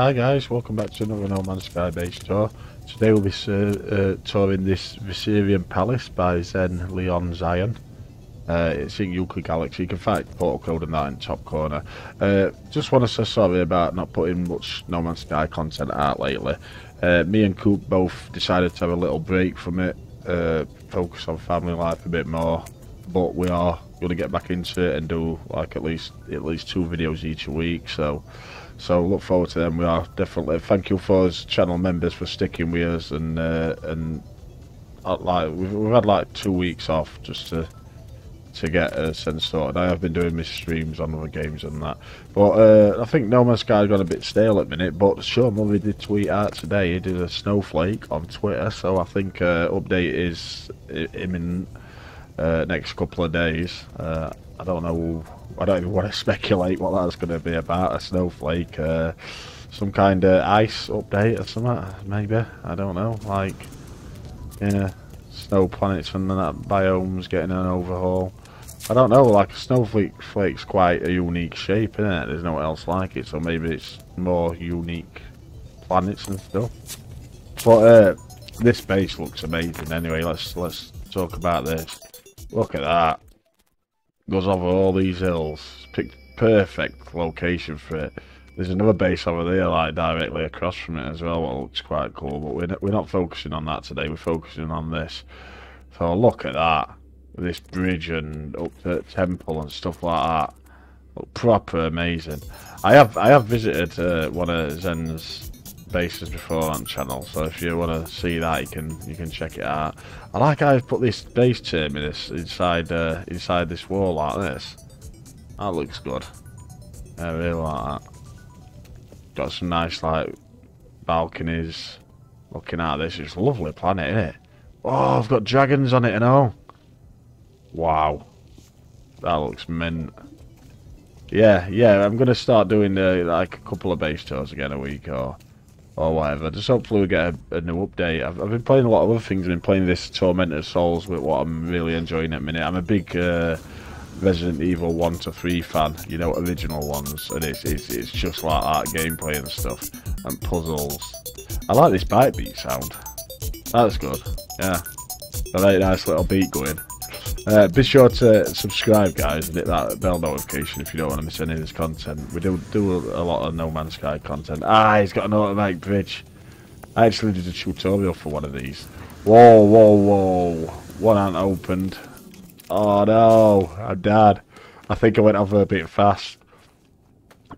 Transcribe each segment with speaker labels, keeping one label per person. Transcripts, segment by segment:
Speaker 1: Hi guys, welcome back to another No Man's Sky base tour. Today we'll be uh, uh, touring this Viserion Palace by ZennLeonZion. Uh, it's in Euclid Galaxy, you can find portal code in that in top corner. Uh, just want to say sorry about not putting much No Man's Sky content out lately. Uh, me and Coop both decided to have a little break from it, uh, focus on family life a bit more, but we are going to get back into it and do like at least at least two videos each week, so so look forward to them. We are definitely thank you for us channel members for sticking with us and uh, and uh, like we've, we've had like two weeks off just to to get a sense sorted. I have been doing my streams on other games and that, but uh, I think No Man's Sky got a bit stale at the minute. But Sean Murray did tweet out today. He did a snowflake on Twitter, so I think uh, update is imminent uh, next couple of days. Uh, I don't know. I don't even want to speculate what that's going to be about. A snowflake, uh, some kind of ice update or something. Maybe I don't know. Like, yeah, snow planets and that biomes getting an overhaul. I don't know. Like a snowflake flake's quite a unique shape, isn't it? There's no one else like it, so maybe it's more unique planets and stuff. But uh, this base looks amazing. Anyway, let's let's talk about this. Look at that. Goes over all these hills. Picked perfect location for it. There's another base over there, like directly across from it as well, what looks quite cool. But we're not, we're not focusing on that today. We're focusing on this. So look at that. This bridge and up to the temple and stuff like that. Look proper amazing. I have I have visited uh, one of Zen's bases before on channel, so if you want to see that, you can you can check it out. I like how I've put this base terminus inside uh, inside this wall like this. That looks good. I really like that. Got some nice like balconies. Looking at this, it's a lovely planet, isn't it? Oh, I've got dragons on it and all. Wow, that looks mint. Yeah, yeah, I'm gonna start doing uh, like a couple of base tours again a week or or whatever. Just hopefully we get a, a new update. I've, I've, been playing a lot of other things. I've been playing this Tormented Souls with what I'm really enjoying at the minute. I'm a big uh, Resident Evil 1 to 3 fan, you know, original ones. And it's, it's, it's just like that gameplay and stuff. And puzzles. I like this ByteBeat sound. That's good. Yeah. A very nice little beat going. Uh, be sure to subscribe, guys, and hit that bell notification if you don't want to miss any of this content. We do do a lot of No Man's Sky content. Ah, he's got an automatic bridge. I actually did a tutorial for one of these. Whoa, whoa, whoa. One ain't opened. Oh no, I'm dead. I think I went over a bit fast.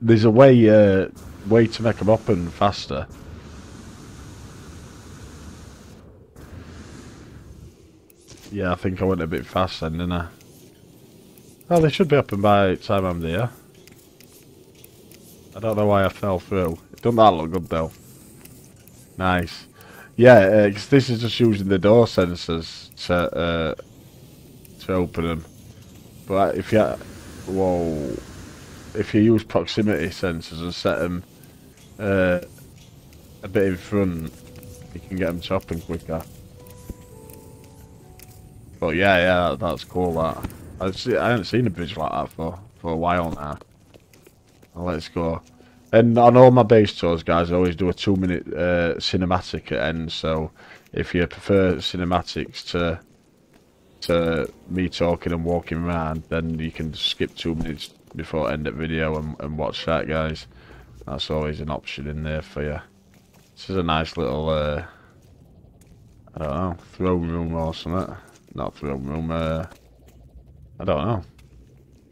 Speaker 1: There's a way, uh, way to make them open faster. Yeah, I think I went a bit fast then, didn't I? Oh, they should be open by the time I'm there. I don't know why I fell through. It Doesn't that look good though? Nice. Yeah, uh, this is just using the door sensors to uh, to open them. But if you whoa, if you use proximity sensors and set them uh, a bit in front, you can get them to open quicker. But yeah, yeah, that's cool. That I've see, I haven't seen a bridge like that for for a while now. let's go. And on all my base tours, guys, I always do a two-minute uh, cinematic at end. So if you prefer cinematics to to me talking and walking around, then you can skip two minutes before end of video and, and watch that, guys. That's always an option in there for you. This is a nice little, uh, I don't know, throne room or something not throne room, uh, I don't know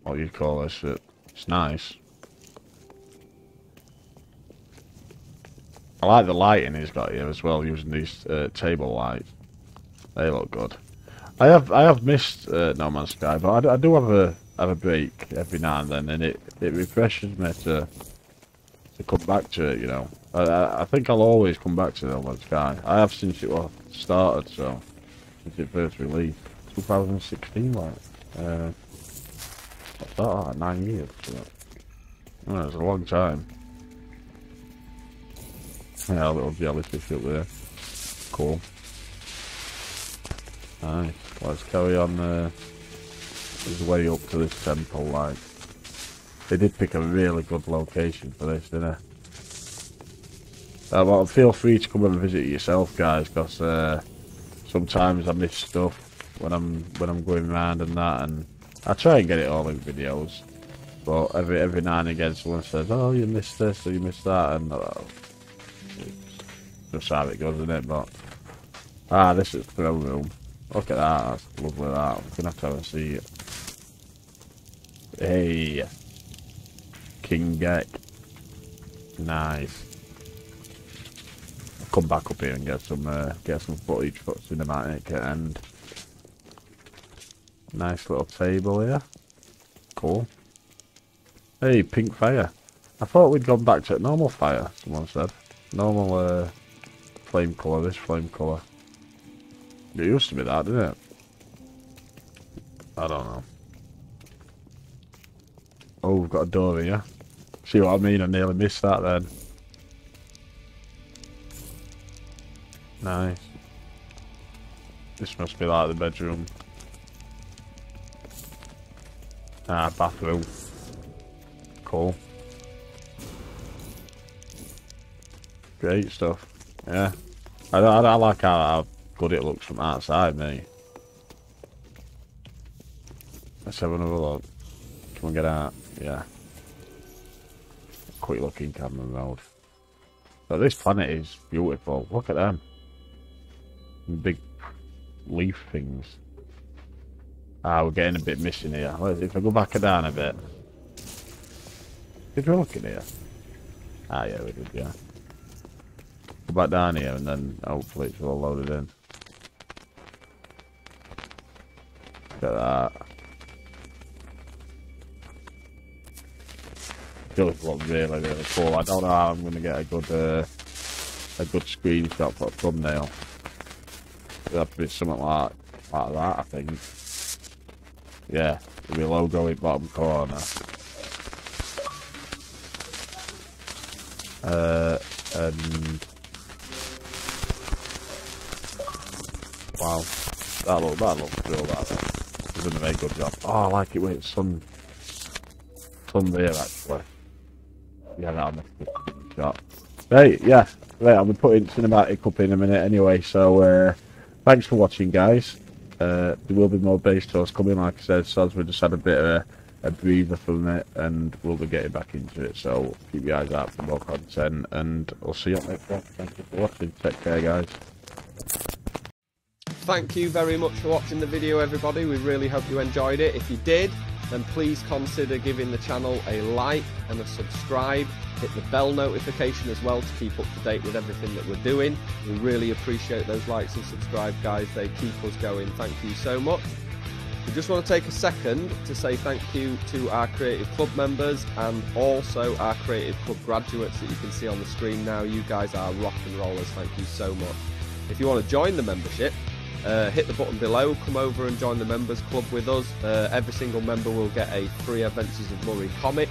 Speaker 1: what you call this shit. It's nice. I like the lighting he's got here as well, using these uh, table lights. They look good. I have I have missed uh, No Man's Sky, but I, I, do have a have a break every now and then, and it it refreshes me to to come back to it. You know, I I think I'll always come back to No Man's Sky. I have since it was started, so since it first released. 2016, like, uh, what's that, like nine years? So. Well, it's a long time. Yeah, a little jellyfish up there. Cool. Nice. Let's carry on uh, his way up to this temple, like. They did pick a really good location for this, didn't they? Uh, well, feel free to come and visit yourself, guys, because uh, sometimes I miss stuff when I'm when I'm going around and that, and I try and get it all in videos. But every every now and again, someone says, "Oh, you missed this or you missed that," and uh, just how it goes, isn't it? But ah, this is throne room. Look at that, that's lovely. That I'm gonna have to have a see it. Hey, King Gek. Nice. Come back up here and get some uh, get some footage for cinematic and nice little table here. Cool. Hey, pink fire. I thought we'd gone back to normal fire, someone said. Normal uh, flame colour, this flame colour. It used to be that, didn't it? I don't know. Oh, we've got a door here. See what I mean? I nearly missed that then. Nice. This must be like the bedroom. Ah, bathroom. Cool. Great stuff. Yeah. I, I, I like how, how good it looks from outside, me. Let's have another look. Come on, get out. Yeah. Quick looking camera mode. But this planet is beautiful. Look at them. Big leaf things. Ah, we're getting a bit missing here. If I go back down a bit. Did we look in here? Ah, yeah, we did, yeah. Go back down here and then hopefully it's all loaded in. Look at that. Does look really, really cool. I don't know how I'm going to get a good, uh, a good screenshot for a thumbnail. It'll to be something like, like that, I think. Yeah, there'll be a logo in bottom corner. Uh, and wow, that look that looks real. That he's done a very good job. Oh, I like it when it's sun, sun there actually. Yeah, that missed the shot. Right, yeah, right. I'm gonna put in cinematic up in a minute anyway. So, uh, thanks for watching, guys. Uh, there will be more base tours coming, like I said. So we just had a bit of a a breather from it and we'll be getting back into it so keep your eyes out for more content and I'll see you on the next one. Thank you for watching. Take care guys.
Speaker 2: Thank you very much for watching the video everybody. We really hope you enjoyed it. If you did, then please consider giving the channel a like and a subscribe. Hit the bell notification as well to keep up to date with everything that we're doing. We really appreciate those likes and subscribe guys. They keep us going. Thank you so much. We just want to take a second to say thank you to our Creative Club members and also our Creative Club graduates that you can see on the screen now. You guys are rock and rollers. Thank you so much. If you want to join the membership, uh, hit the button below, come over and join the members club with us. Uh, every single member will get a free Adventures of Murray comic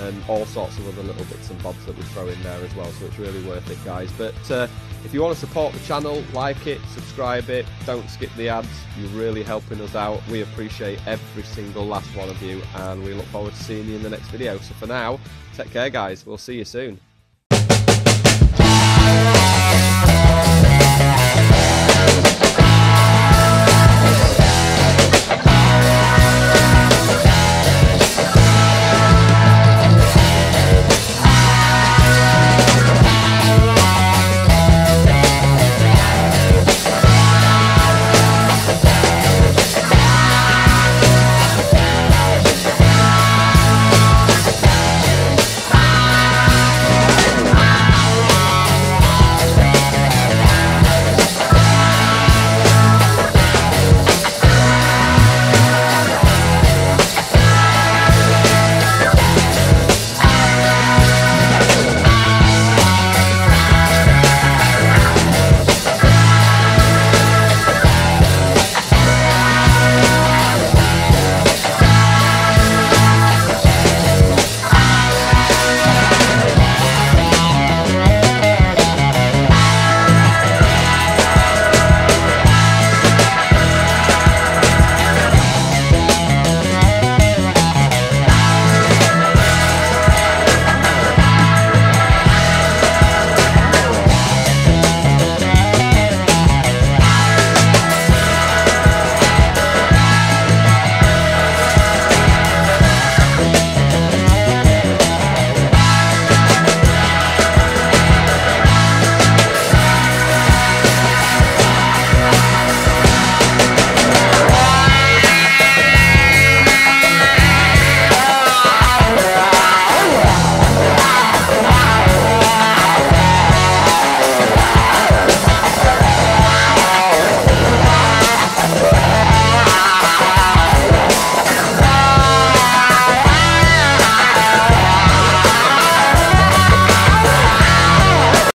Speaker 2: and all sorts of other little bits and bobs that we throw in there as well. So it's really worth it, guys. But uh, if you want to support the channel, like it, subscribe it, don't skip the ads. You're really helping us out. We appreciate every single last one of you, and we look forward to seeing you in the next video. So for now, take care, guys. We'll see you soon.